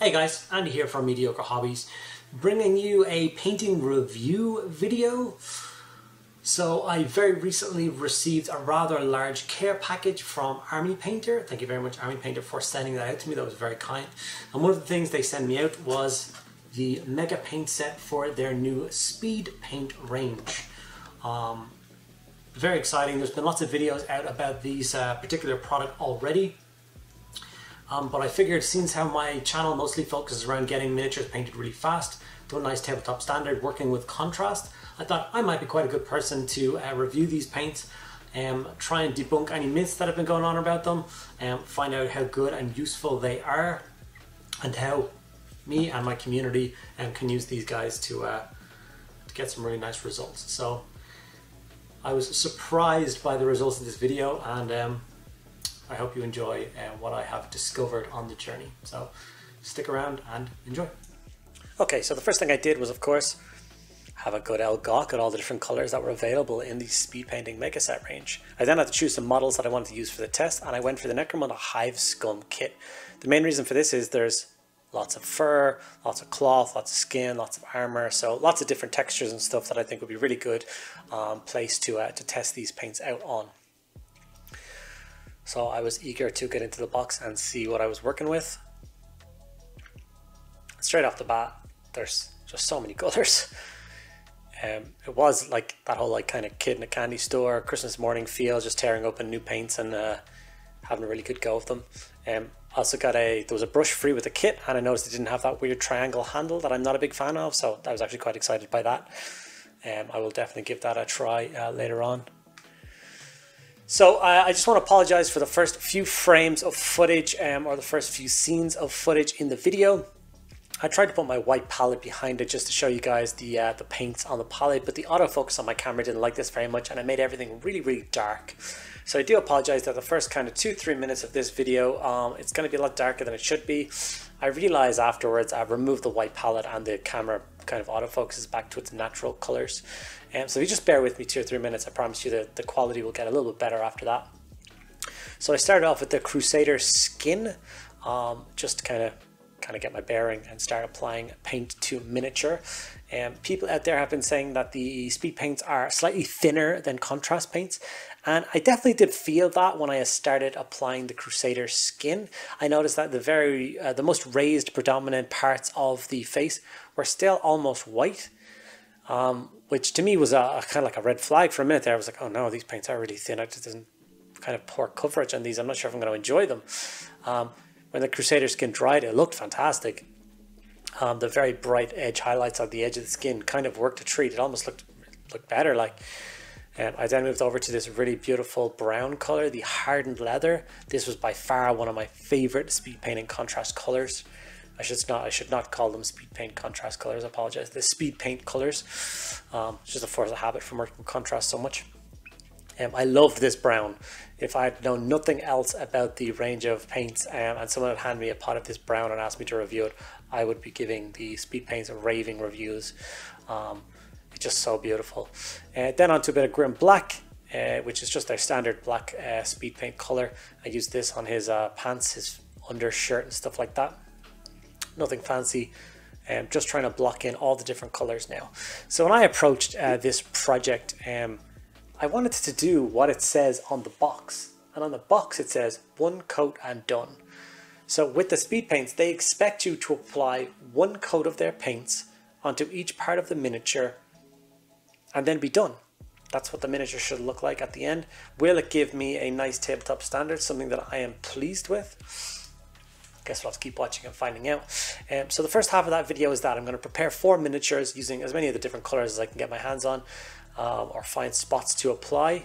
Hey guys, Andy here from Mediocre Hobbies, bringing you a painting review video. So I very recently received a rather large care package from Army Painter. Thank you very much Army Painter for sending that out to me, that was very kind. And one of the things they sent me out was the Mega Paint set for their new Speed Paint range. Um, very exciting, there's been lots of videos out about these uh, particular product already. Um, but I figured since how my channel mostly focuses around getting miniatures painted really fast, to a nice tabletop standard, working with contrast, I thought I might be quite a good person to uh, review these paints and um, try and debunk any myths that have been going on about them and find out how good and useful they are and how me and my community um, can use these guys to, uh, to get some really nice results. So I was surprised by the results of this video and um, I hope you enjoy uh, what I have discovered on the journey. So stick around and enjoy. Okay, so the first thing I did was, of course, have a good gawk at all the different colors that were available in the speed painting mega set range. I then had to choose some models that I wanted to use for the test, and I went for the Necromunda Hive Scum kit. The main reason for this is there's lots of fur, lots of cloth, lots of skin, lots of armor, so lots of different textures and stuff that I think would be really good um, place to, uh, to test these paints out on. So I was eager to get into the box and see what I was working with. Straight off the bat, there's just so many colors. Um, it was like that whole like kind of kid in a candy store Christmas morning feel, just tearing open new paints and uh, having a really good go of them. Um, also got a there was a brush free with the kit, and I noticed it didn't have that weird triangle handle that I'm not a big fan of, so I was actually quite excited by that. Um, I will definitely give that a try uh, later on. So uh, I just want to apologize for the first few frames of footage um, or the first few scenes of footage in the video. I tried to put my white palette behind it just to show you guys the uh, the paints on the palette, but the autofocus on my camera didn't like this very much and I made everything really, really dark. So I do apologize that the first kind of two, three minutes of this video, um, it's going to be a lot darker than it should be. I realized afterwards I removed the white palette and the camera kind of autofocuses back to its natural colors. Um, so if you just bear with me two or three minutes, I promise you that the quality will get a little bit better after that. So I started off with the Crusader skin, um, just kind of kind of get my bearing and start applying paint to miniature. And um, people out there have been saying that the speed paints are slightly thinner than contrast paints. And I definitely did feel that when I started applying the Crusader skin. I noticed that the very, uh, the most raised predominant parts of the face were still almost white. Um, which to me was a, a, kind of like a red flag for a minute there. I was like, oh no, these paints are really thin. I just didn't kind of poor coverage on these. I'm not sure if I'm going to enjoy them. Um, when the Crusader skin dried, it looked fantastic. Um, the very bright edge highlights on the edge of the skin kind of worked a treat. It almost looked looked better. Like um, I then moved over to this really beautiful brown color, the hardened leather. This was by far one of my favorite speed painting contrast colors. I should not I should not call them speed paint contrast colors. I apologize. The speed paint colors. Um, it's just a force of habit from working contrast so much. Um, I love this brown. If I had known nothing else about the range of paints um, and someone had handed me a pot of this brown and asked me to review it, I would be giving the speed paints raving reviews. Um, it's just so beautiful. Uh, then onto a bit of grim black. Uh, which is just their standard black uh, speed paint color. I used this on his uh, pants, his undershirt and stuff like that nothing fancy. Um, just trying to block in all the different colors now. So when I approached uh, this project, um, I wanted to do what it says on the box. And on the box it says one coat and done. So with the speed paints, they expect you to apply one coat of their paints onto each part of the miniature and then be done. That's what the miniature should look like at the end. Will it give me a nice tabletop standard, something that I am pleased with? guess we'll have to keep watching and finding out. Um, so the first half of that video is that I'm going to prepare four miniatures using as many of the different colors as I can get my hands on um, or find spots to apply.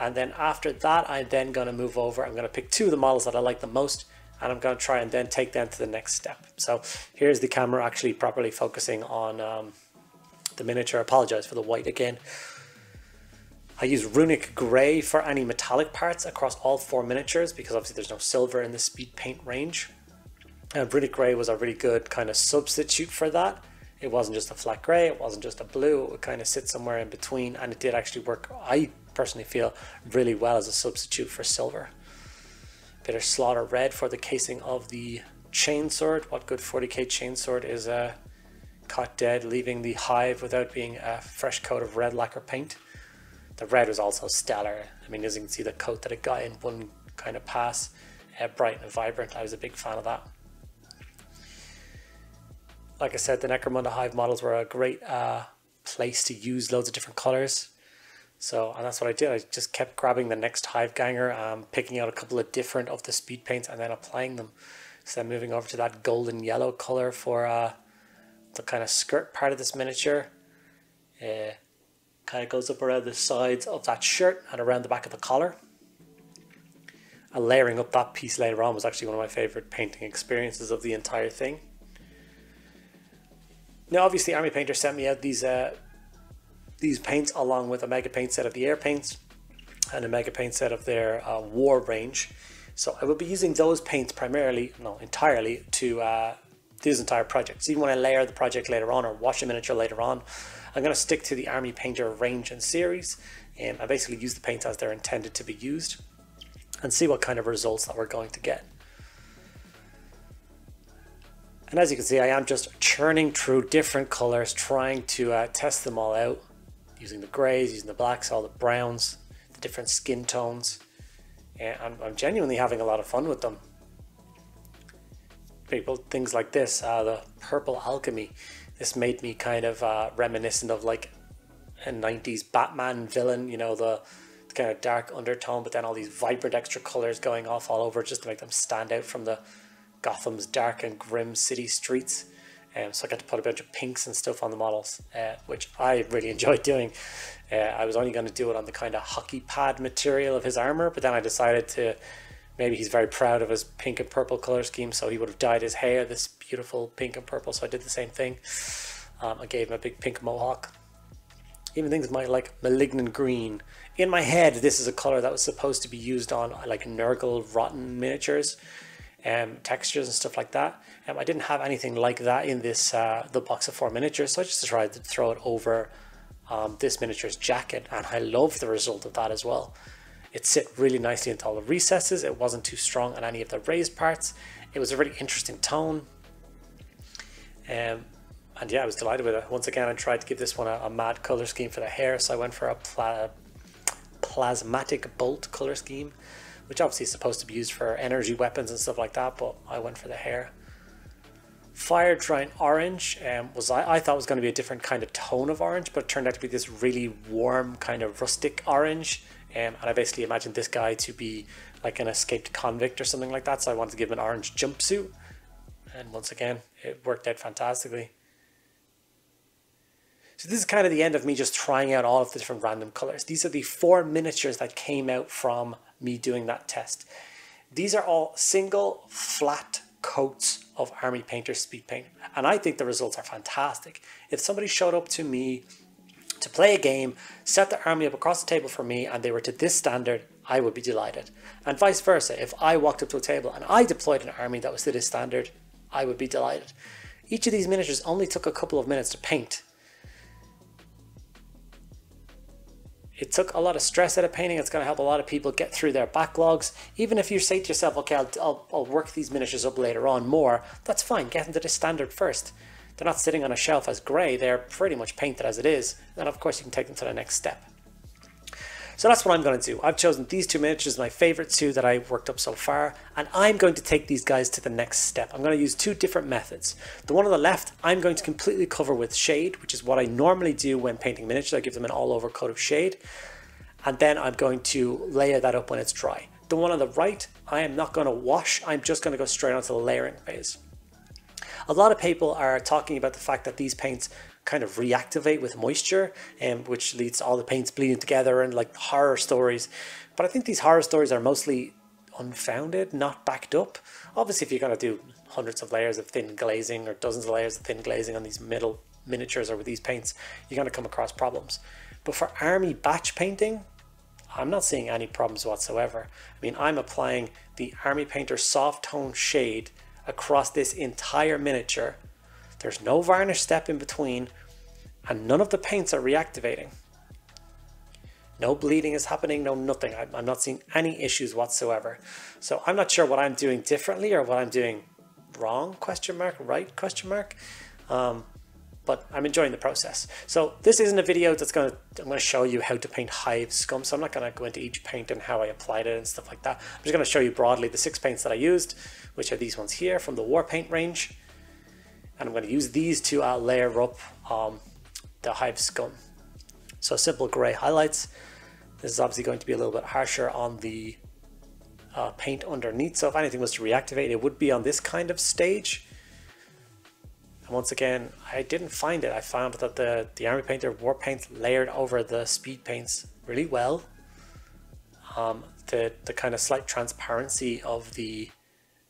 And then after that, I'm then going to move over. I'm going to pick two of the models that I like the most and I'm going to try and then take them to the next step. So here's the camera actually properly focusing on um, the miniature. I apologize for the white again. I use Runic Grey for any metallic parts across all four miniatures because obviously there's no silver in the speed paint range. And Runic Grey was a really good kind of substitute for that. It wasn't just a flat grey, it wasn't just a blue, it would kind of sit somewhere in between and it did actually work, I personally feel, really well as a substitute for silver. Bit of Slaughter Red for the casing of the chainsword. What good 40k chainsword is uh, caught dead, leaving the hive without being a fresh coat of red lacquer paint. The red was also stellar. I mean, as you can see, the coat that it got in one kind of pass, uh, bright and vibrant. I was a big fan of that. Like I said, the Necromunda Hive models were a great uh, place to use loads of different colors. So, and that's what I did. I just kept grabbing the next Hive Ganger, um, picking out a couple of different of the speed paints and then applying them. So I'm moving over to that golden yellow color for uh, the kind of skirt part of this miniature. Uh, kind of goes up around the sides of that shirt and around the back of the collar. And layering up that piece later on was actually one of my favorite painting experiences of the entire thing. Now, obviously, Army Painter sent me out these uh, these paints along with a mega paint set of the air paints and a mega paint set of their uh, war range. So I will be using those paints primarily, no, entirely to uh, these entire projects. Even when I layer the project later on or wash a miniature later on, I'm going to stick to the Army Painter range and series and I basically use the paints as they're intended to be used and see what kind of results that we're going to get. And as you can see, I am just churning through different colors, trying to uh, test them all out, using the grays, using the blacks, all the browns, the different skin tones. And I'm, I'm genuinely having a lot of fun with them. People, things like this, uh, the purple alchemy, this made me kind of uh, reminiscent of like a 90s Batman villain, you know, the, the kind of dark undertone, but then all these vibrant extra colors going off all over just to make them stand out from the Gotham's dark and grim city streets. Um, so I got to put a bunch of pinks and stuff on the models, uh, which I really enjoyed doing. Uh, I was only going to do it on the kind of hockey pad material of his armor, but then I decided to maybe he's very proud of his pink and purple color scheme, so he would have dyed his hair this beautiful pink and purple. So I did the same thing. Um, I gave him a big pink mohawk. Even things like like malignant green. In my head, this is a color that was supposed to be used on like Nurgle rotten miniatures um, textures and stuff like that. Um, I didn't have anything like that in this uh, the box of four miniatures, so I just tried to throw it over um, this miniature's jacket, and I love the result of that as well. It sit really nicely into all the recesses. It wasn't too strong on any of the raised parts. It was a really interesting tone. Um, and yeah, I was delighted with it. Once again, I tried to give this one a, a mad color scheme for the hair, so I went for a pla plasmatic bolt color scheme which obviously is supposed to be used for energy weapons and stuff like that, but I went for the hair. Fire Giant Orange um, was I, I thought it was going to be a different kind of tone of orange, but it turned out to be this really warm kind of rustic orange. Um, and I basically imagined this guy to be like an escaped convict or something like that, so I wanted to give him an orange jumpsuit. And once again, it worked out fantastically. So this is kind of the end of me just trying out all of the different random colors. These are the four miniatures that came out from me doing that test. These are all single flat coats of Army Painter Speed Paint. And I think the results are fantastic. If somebody showed up to me to play a game, set the army up across the table for me, and they were to this standard, I would be delighted. And vice versa, if I walked up to a table and I deployed an army that was to this standard, I would be delighted. Each of these miniatures only took a couple of minutes to paint, It took a lot of stress out of painting. It's going to help a lot of people get through their backlogs. Even if you say to yourself, okay, I'll, I'll, I'll work these miniatures up later on more, that's fine. Get into the standard first. They're not sitting on a shelf as grey. They're pretty much painted as it is. And of course, you can take them to the next step. So that's what I'm going to do. I've chosen these two miniatures, my favorite two that I've worked up so far, and I'm going to take these guys to the next step. I'm going to use two different methods. The one on the left, I'm going to completely cover with shade, which is what I normally do when painting miniatures. I give them an all over coat of shade, and then I'm going to layer that up when it's dry. The one on the right, I am not going to wash. I'm just going to go straight onto the layering phase. A lot of people are talking about the fact that these paints kind of reactivate with moisture, um, which leads to all the paints bleeding together and like horror stories. But I think these horror stories are mostly unfounded, not backed up. Obviously, if you're going to do hundreds of layers of thin glazing or dozens of layers of thin glazing on these middle miniatures or with these paints, you're going to come across problems. But for army batch painting, I'm not seeing any problems whatsoever. I mean, I'm applying the Army Painter soft tone shade across this entire miniature there's no varnish step in between, and none of the paints are reactivating. No bleeding is happening, no nothing. I'm not seeing any issues whatsoever. So I'm not sure what I'm doing differently or what I'm doing wrong question mark, right question mark. Um, but I'm enjoying the process. So this isn't a video that's going to, I'm going to show you how to paint hive scum. So I'm not going to go into each paint and how I applied it and stuff like that. I'm just going to show you broadly the six paints that I used, which are these ones here from the war paint range. And I'm going to use these to uh, layer up um, the hive scum. So simple gray highlights. This is obviously going to be a little bit harsher on the uh, paint underneath. So if anything was to reactivate, it would be on this kind of stage. And once again, I didn't find it. I found that the, the Army Painter War Paint layered over the speed paints really well. Um, the, the kind of slight transparency of the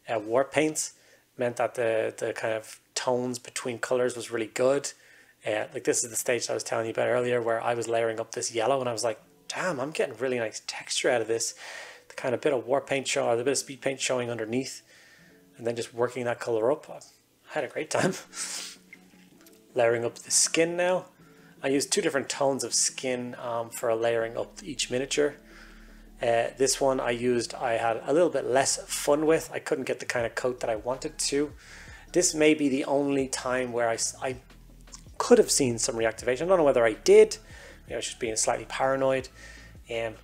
uh, war paints meant that the, the kind of tones between colors was really good. Uh, like this is the stage I was telling you about earlier where I was layering up this yellow and I was like, damn, I'm getting really nice texture out of this. The kind of bit of war paint showing, the bit of speed paint showing underneath and then just working that color up. I had a great time. layering up the skin now. I used two different tones of skin um, for layering up each miniature. Uh, this one I used, I had a little bit less fun with. I couldn't get the kind of coat that I wanted to. This may be the only time where I, I could have seen some reactivation. I don't know whether I did. Maybe I was just being slightly paranoid. Um,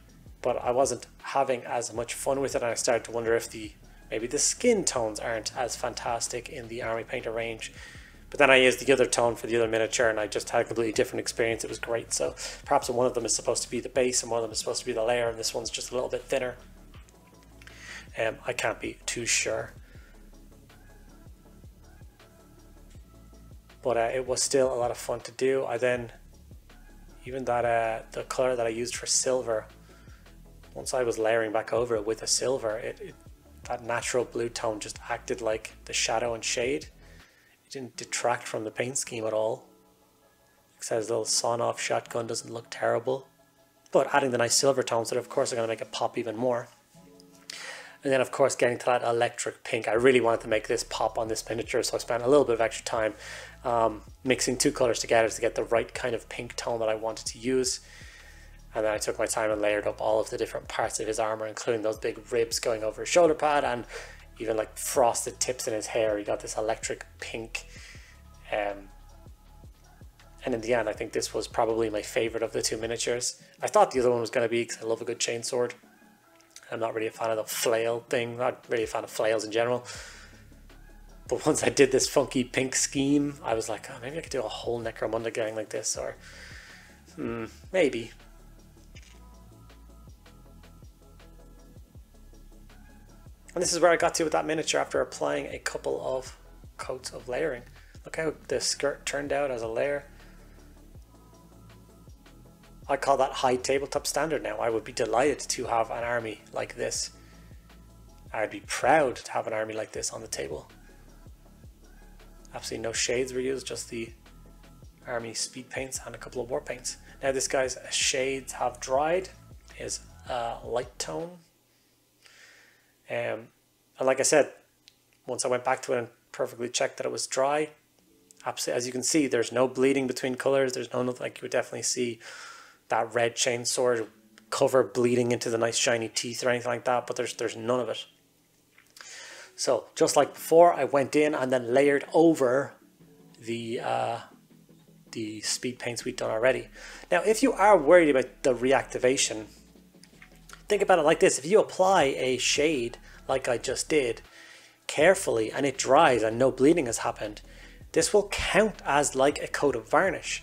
but I wasn't having as much fun with it. And I started to wonder if the maybe the skin tones aren't as fantastic in the Army Painter range. But then I used the other tone for the other miniature and I just had a completely different experience. It was great. So perhaps one of them is supposed to be the base and one of them is supposed to be the layer and this one's just a little bit thinner. Um, I can't be too sure. But uh, it was still a lot of fun to do. I then, even that, uh, the color that I used for silver, once I was layering back over it with a silver, it, it that natural blue tone just acted like the shadow and shade. It didn't detract from the paint scheme at all. It says little sawn-off shotgun doesn't look terrible. But adding the nice silver tones that of course are going to make it pop even more. And then of course getting to that electric pink. I really wanted to make this pop on this miniature so I spent a little bit of extra time um, mixing two colors together to get the right kind of pink tone that I wanted to use. And then I took my time and layered up all of the different parts of his armor, including those big ribs going over his shoulder pad and even like frosted tips in his hair. He got this electric pink. Um, and in the end, I think this was probably my favorite of the two miniatures. I thought the other one was going to be because I love a good chainsword. I'm not really a fan of the flail thing, not really a fan of flails in general. But once I did this funky pink scheme, I was like, oh, maybe I could do a whole Necromunda gang like this, or hmm, maybe. And this is where I got to with that miniature after applying a couple of coats of layering. Look how the skirt turned out as a layer. I call that high tabletop standard now. I would be delighted to have an army like this. I'd be proud to have an army like this on the table. Absolutely no shades were used, just the army speed paints and a couple of war paints. Now this guy's shades have dried, his uh, light tone um, and like I said, once I went back to it and perfectly checked that it was dry, absolutely, as you can see, there's no bleeding between colors. There's no, like you would definitely see that red chain sword cover bleeding into the nice shiny teeth or anything like that, but there's, there's none of it. So just like before, I went in and then layered over the uh, the speed paints we've done already. Now, if you are worried about the reactivation, think about it like this. If you apply a shade like I just did carefully and it dries and no bleeding has happened, this will count as like a coat of varnish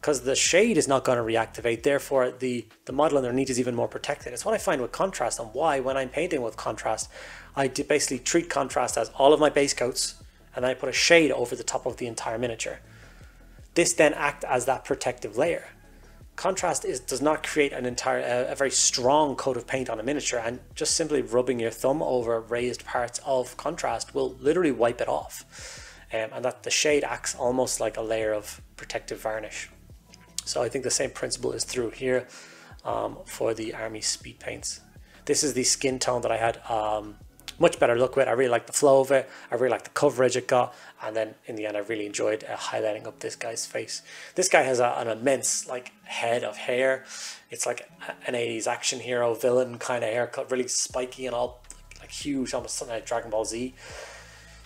because the shade is not going to reactivate. Therefore, the, the model underneath is even more protected. It's what I find with contrast and why when I'm painting with contrast, I basically treat contrast as all of my base coats and I put a shade over the top of the entire miniature. This then act as that protective layer contrast is does not create an entire a, a, very strong coat of paint on a miniature and just simply rubbing your thumb over raised parts of contrast will literally wipe it off um, and that the shade acts almost like a layer of protective varnish so I think the same principle is through here um, for the army speed paints this is the skin tone that I had um, much better look with it. I really like the flow of it. I really like the coverage it got. And then in the end, I really enjoyed uh, highlighting up this guy's face. This guy has a, an immense like head of hair. It's like an 80s action hero villain kind of haircut, really spiky and all like huge, almost something like Dragon Ball Z.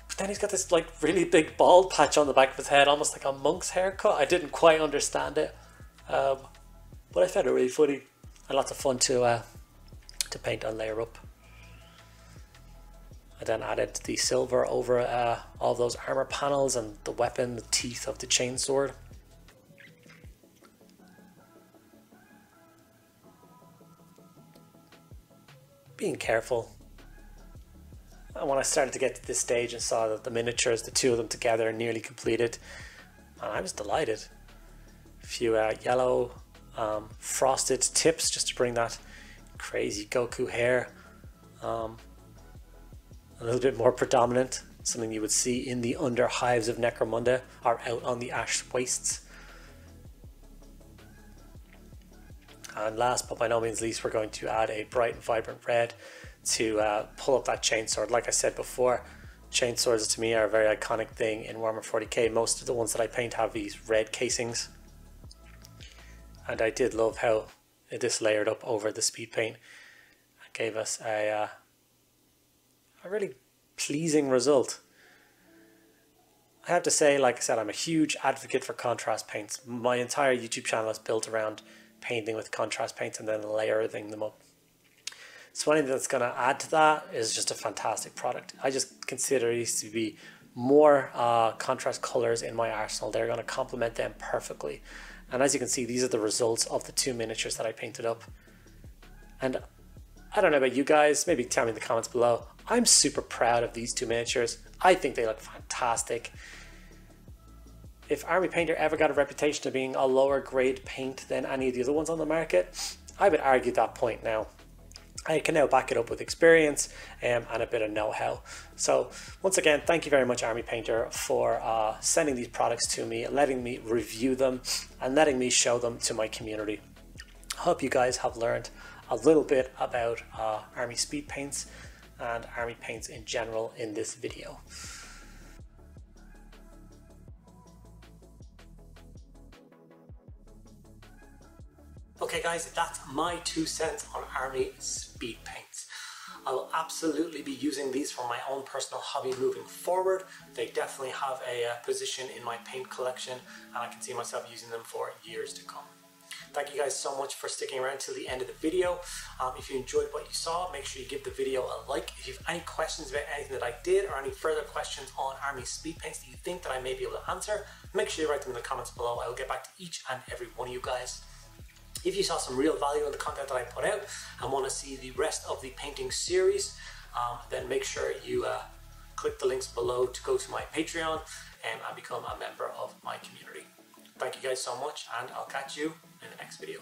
But then he's got this like really big bald patch on the back of his head, almost like a monk's haircut. I didn't quite understand it, um, but I found it really funny and lots of fun to uh, to paint and layer up. I then added the silver over uh, all those armor panels and the weapon, the teeth of the chainsword. Being careful. And when I started to get to this stage and saw that the miniatures, the two of them together, nearly completed, I was delighted. A few uh, yellow um, frosted tips just to bring that crazy Goku hair um, a little bit more predominant, something you would see in the under hives of Necromunda or out on the ash wastes. And last but by no means least, we're going to add a bright and vibrant red to uh, pull up that chainsword. Like I said before, chainswords to me are a very iconic thing in Warhammer 40k. Most of the ones that I paint have these red casings. And I did love how this layered up over the speed paint. It gave us a uh, a really pleasing result. I have to say, like I said, I'm a huge advocate for contrast paints. My entire YouTube channel is built around painting with contrast paints and then layering them up. So anything that's going to add to that is just a fantastic product. I just consider these to be more uh, contrast colors in my arsenal. They're going to complement them perfectly. And as you can see, these are the results of the two miniatures that I painted up. And I don't know about you guys, maybe tell me in the comments below. I'm super proud of these two miniatures. I think they look fantastic. If Army Painter ever got a reputation of being a lower grade paint than any of the other ones on the market, I would argue that point now. I can now back it up with experience um, and a bit of know-how. So once again, thank you very much Army Painter for uh, sending these products to me, letting me review them and letting me show them to my community. I hope you guys have learned a little bit about uh, Army Speed Paints and army paints in general in this video. Okay guys, that's my two cents on army speed paints. I will absolutely be using these for my own personal hobby moving forward. They definitely have a uh, position in my paint collection and I can see myself using them for years to come. Thank you guys so much for sticking around till the end of the video. Um, if you enjoyed what you saw, make sure you give the video a like. If you have any questions about anything that I did or any further questions on Army speed paints that you think that I may be able to answer, make sure you write them in the comments below. I will get back to each and every one of you guys. If you saw some real value in the content that I put out and want to see the rest of the painting series, um, then make sure you uh, click the links below to go to my Patreon and become a member of my community. Thank you guys so much and I'll catch you in the next video.